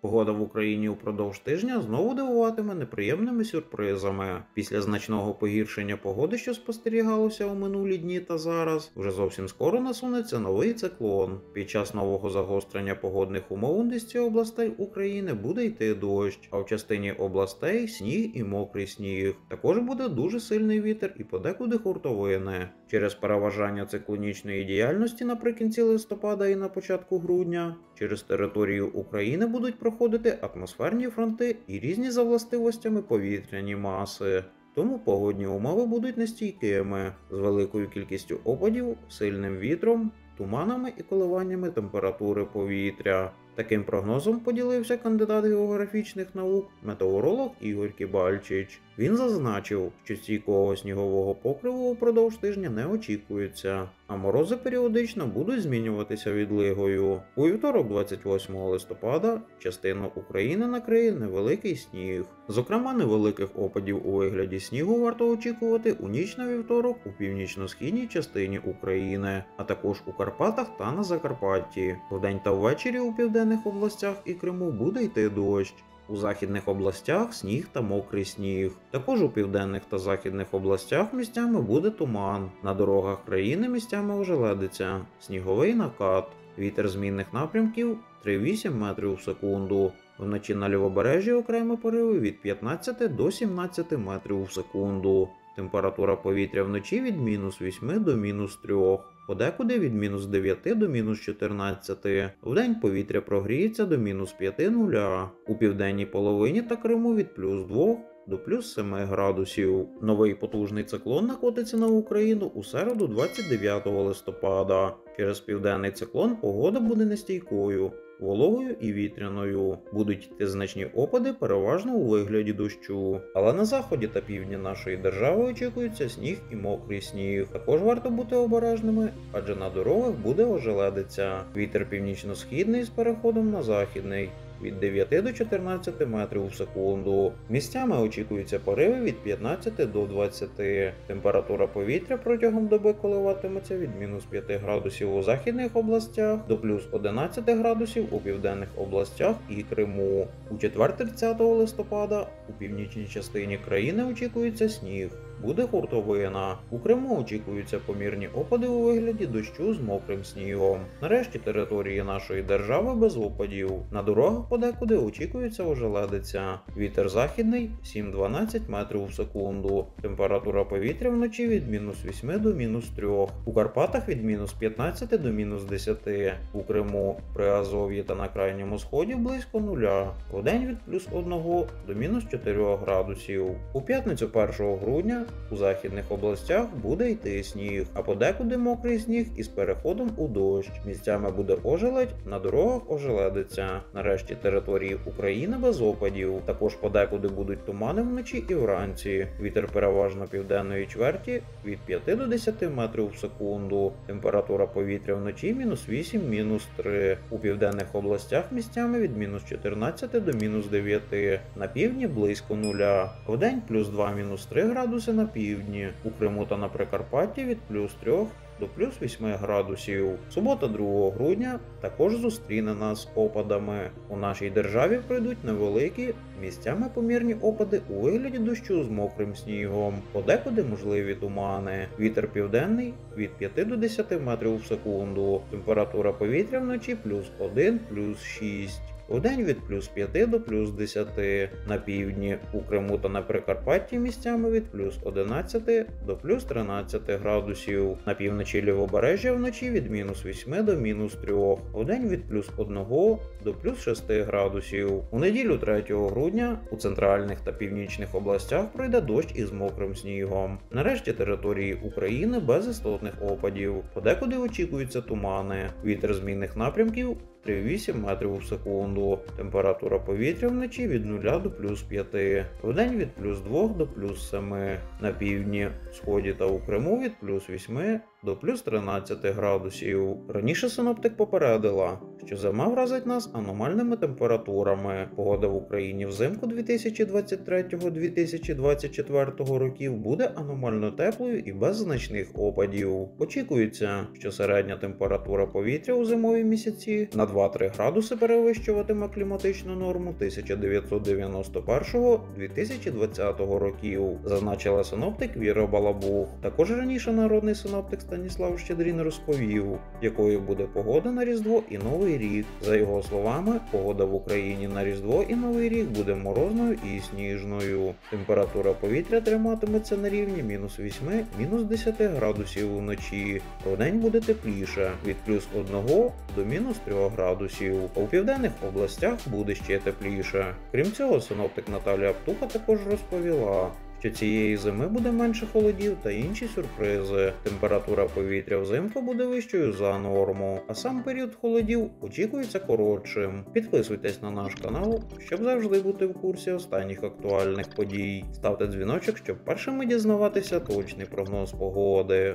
Погода в Україні упродовж тижня знову дивуватиме неприємними сюрпризами. Після значного погіршення погоди, що спостерігалося у минулі дні та зараз, вже зовсім скоро насунеться новий циклон. Під час нового загострення погодних умов у низці областей України буде йти дощ, а в частині областей сніг і мокрий сніг. Також буде дуже сильний вітер і подекуди хуртовини. Через переважання циклонічної діяльності наприкінці листопада і на початку грудня через територію України будуть проходити атмосферні фронти і різні за властивостями повітряні маси. Тому погодні умови будуть нестійкими з великою кількістю опадів, сильним вітром, туманами і коливаннями температури повітря. Таким прогнозом поділився кандидат географічних наук, метеоролог Ігор Кібальчич. Він зазначив, що стійкого снігового покриву упродовж тижня не очікується, а морози періодично будуть змінюватися відлигою. У вівторок, 28 листопада, частину України накриє невеликий сніг. Зокрема, невеликих опадів у вигляді снігу варто очікувати у ніч на вівторок у північно-східній частині України, а також у Карпатах та на Закарпатті. Вдень та ввечері у південних областях і Криму буде йти дощ. У західних областях сніг та мокрий сніг. Також у південних та західних областях місцями буде туман. На дорогах країни місцями ожеледиться, сніговий накат. Вітер змінних напрямків 3,8 метрів в секунду. Вночі на лівобережжі окремі пориви від 15 до 17 метрів в секунду. Температура повітря вночі від мінус 8 до мінус 3, подекуди від мінус 9 до мінус 14. Вдень повітря прогріється до мінус 5 нуля. У південній половині та Криму від плюс 2 до плюс 7 градусів. Новий потужний циклон накотиться на Україну у середу 29 листопада. Через південний циклон погода буде нестійкою. Вологою і вітряною будуть йти значні опади, переважно у вигляді дощу. Але на заході та півдні нашої держави очікується сніг і мокрий сніг. Також варто бути обережними, адже на дорогах буде ожеледиця. Вітер північно-східний з переходом на західний. Від 9 до 14 метрів в секунду. Місцями очікуються пориви від 15 до 20. Температура повітря протягом доби коливатиметься від мінус 5 градусів у західних областях до плюс 11 градусів у південних областях і Криму. У четвер 30 листопада у північній частині країни очікується сніг. Буде хуртовина. У Криму очікуються помірні опади у вигляді дощу з мокрим снігом. Нарешті території нашої держави без опадів. На дорогах подекуди очікується ожеледиця. Вітер західний 7-12 метрів в секунду. Температура повітря вночі від мінус 8 до мінус 3. У Карпатах від мінус 15 до мінус 10. У Криму при Азов'ї та на крайньому сході близько нуля. Вдень від плюс 1 до мінус 4 градусів. У п'ятницю 1 грудня у західних областях буде йти сніг, а подекуди мокрий сніг із переходом у дощ. Місцями буде ожеледь, на дорогах ожеледиться. Нарешті території України без опадів. Також подекуди будуть тумани вночі і вранці. Вітер переважно південної чверті від 5 до 10 метрів в секунду. Температура повітря вночі мінус 8, мінус 3. У південних областях місцями від мінус 14 до мінус 9. На півдні близько нуля. Вдень плюс 2 мінус 3 градуси на півдні. У Криму та на Прикарпатті від плюс 3 до плюс 8 градусів. Субота 2 грудня також зустріне нас опадами. У нашій державі пройдуть невеликі місцями помірні опади у вигляді дощу з мокрим снігом. Подекуди можливі тумани. Вітер південний від 5 до 10 метрів в секунду. Температура повітря вночі плюс 1, плюс 6. Вдень від плюс 5 до плюс 10 на півдні, у Криму та на Прикарпатті місцями від плюс 11 до плюс 13 градусів, на півночі лівобережжя вночі від мінус 8 до мінус 3, вдень від плюс 1 до плюс 6 градусів. У неділю 3 грудня у центральних та північних областях пройде дощ із мокрим снігом. Нарешті території України без істотних опадів. Подекуди очікуються тумани, вітер змінних напрямків 3,8 метрів в секунду. Температура повітря вночі від 0 до плюс 5, вдень від плюс 2 до плюс 7. На півдні, сході та у Криму від плюс 8 до плюс 13 градусів. Раніше синоптик попередила, що зима вразить нас аномальними температурами. Погода в Україні взимку 2023-2024 років буде аномально теплою і без значних опадів. Очікується, що середня температура повітря у зимові місяці на 2-3 градуси перевищуватиме кліматичну норму 1991-2020 років, зазначила синоптик Віра Балабух. Також раніше народний синоптик Станіслав Щедрін розповів, якою буде погода на Різдво і Новий рік. За його словами, погода в Україні на Різдво і Новий рік буде морозною і сніжною. Температура повітря триматиметься на рівні мінус 8, мінус 10 градусів вночі. Вдень буде тепліше від плюс 1 до мінус 3 градусів. А у південних областях буде ще тепліше. Крім цього, синоптик Наталія Птуха також розповіла. Що цієї зими буде менше холодів та інші сюрпризи. Температура повітря взимку буде вищою за норму, а сам період холодів очікується коротшим. Підписуйтесь на наш канал, щоб завжди бути в курсі останніх актуальних подій. Ставте дзвіночок, щоб першими дізнаватися точний прогноз погоди.